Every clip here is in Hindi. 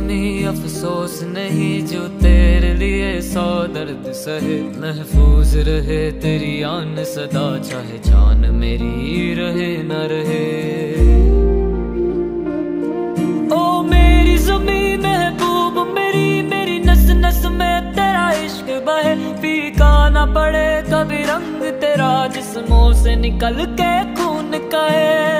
जमी अफसोस नहीं जो तेरे लिए सौ दर्द सहे महफूज रहे। तेरी आन सदा चाहे जान मेरी रहे न रहे। ओ मेरी जमी महबूब मेरी मेरी नस नस में तेरा इश्क बहे। फीका ना पड़े कभी रंग तेरा जिस्मों से निकल के खून कहे। तेरी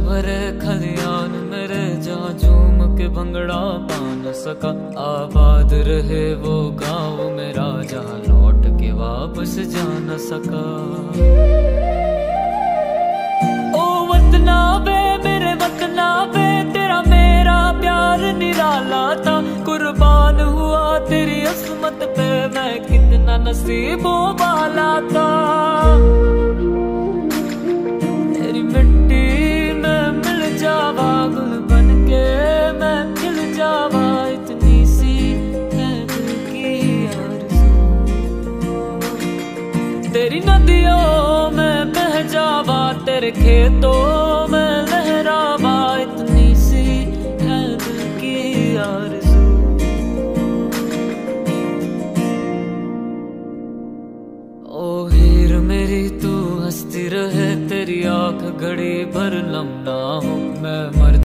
भरे खलियान मेरे जहाँ झूम के भंगड़ा पा न सका। आबाद रहे वो गाँव मेरा जहाँ लौट के वापस जा न सका। ओ वतना बे मेरे वतना बे तेरा मेरा प्यार निराला था। कुर्बान हुआ तेरी असमत पे, मैं कितना नसीबों वाला था। तेरी नदियों में बह जावा, तेरे खेतों में लहरावा। इतनी सी है दिल की आरज़ू। ओ हीर मेरी, तू हंसती रहे, तेरी आँख घड़ी भर नम ना हो, मैं मर